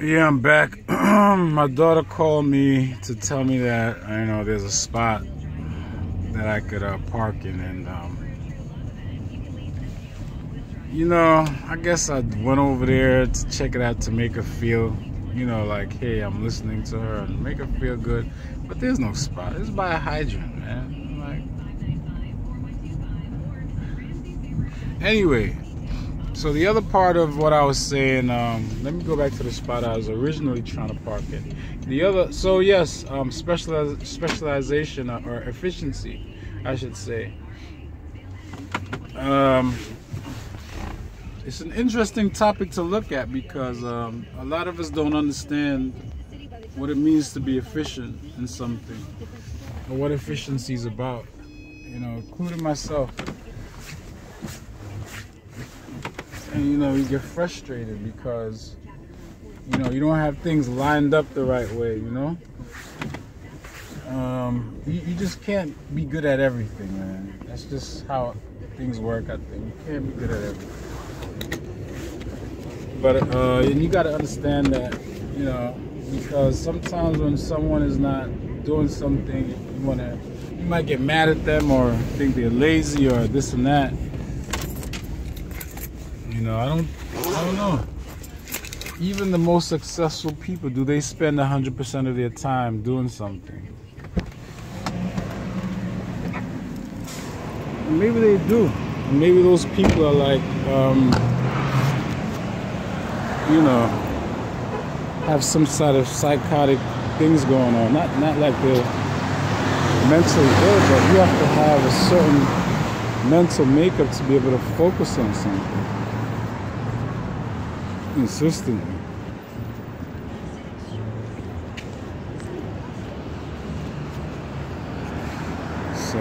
Yeah, I'm back. My daughter called me to tell me that you know there's a spot that I could uh, park in, and um, you know, I guess I went over there to check it out to make her feel, you know, like hey, I'm listening to her and make her feel good. But there's no spot. It's by a hydrant, man. Like, anyway. So the other part of what I was saying, um, let me go back to the spot I was originally trying to park it. The other, so yes, um, specializ specialization or efficiency, I should say. Um, it's an interesting topic to look at because um, a lot of us don't understand what it means to be efficient in something or what efficiency is about, you know, including myself. And you know you get frustrated because you know you don't have things lined up the right way you know? Um, you, you, just can't be good at everything man. That's just how things work i think. You can't be good at everything. But uh, and you got to understand that you know because sometimes when someone is not doing something you want to you might get mad at them or think they're lazy or this and that you know, I don't, I don't know. Even the most successful people, do they spend 100% of their time doing something? Maybe they do. Maybe those people are like, um, you know, have some sort of psychotic things going on. Not, not like they're mentally ill, but you have to have a certain mental makeup to be able to focus on something consistently. So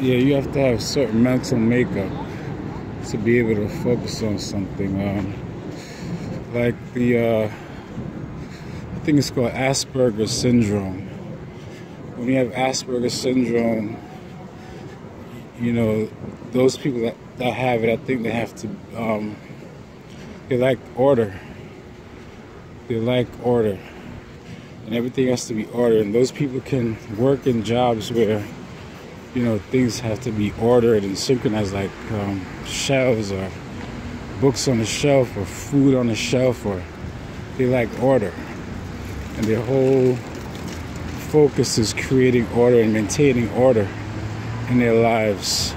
yeah, you have to have certain mental makeup to be able to focus on something. Um, like the, uh, I think it's called Asperger's syndrome when you have Asperger's syndrome, you know, those people that, that have it, I think they have to, um, they like order. They like order. And everything has to be ordered. And those people can work in jobs where, you know, things have to be ordered and synchronized, like um, shelves or books on the shelf or food on the shelf, or they like order. And their whole focus is creating order and maintaining order in their lives.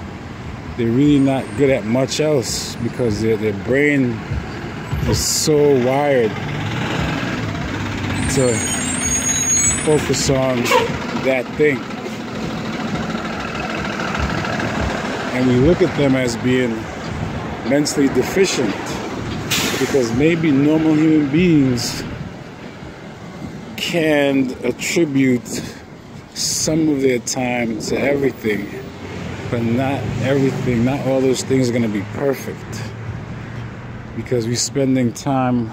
They're really not good at much else because their, their brain is so wired to focus on that thing. And we look at them as being mentally deficient because maybe normal human beings can attribute some of their time to everything, but not everything, not all those things are going to be perfect. Because we're spending time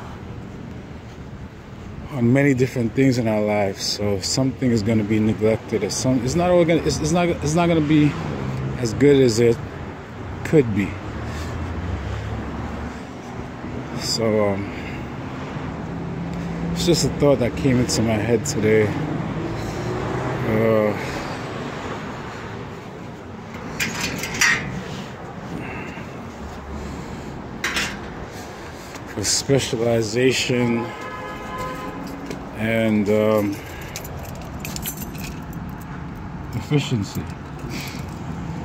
on many different things in our lives, so something is going to be neglected. Or some, it's not all going. It's, it's not. It's not going to be as good as it could be. So. Um, it's just a thought that came into my head today. Uh, for specialization and um, efficiency.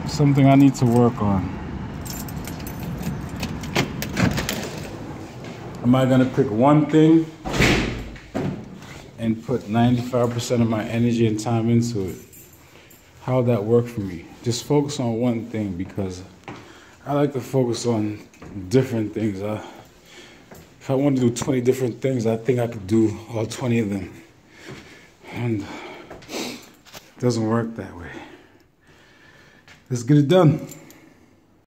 Something I need to work on. Am I going to pick one thing and put 95% of my energy and time into it. How that work for me? Just focus on one thing because I like to focus on different things. I, if I want to do 20 different things, I think I could do all 20 of them. And it doesn't work that way. Let's get it done.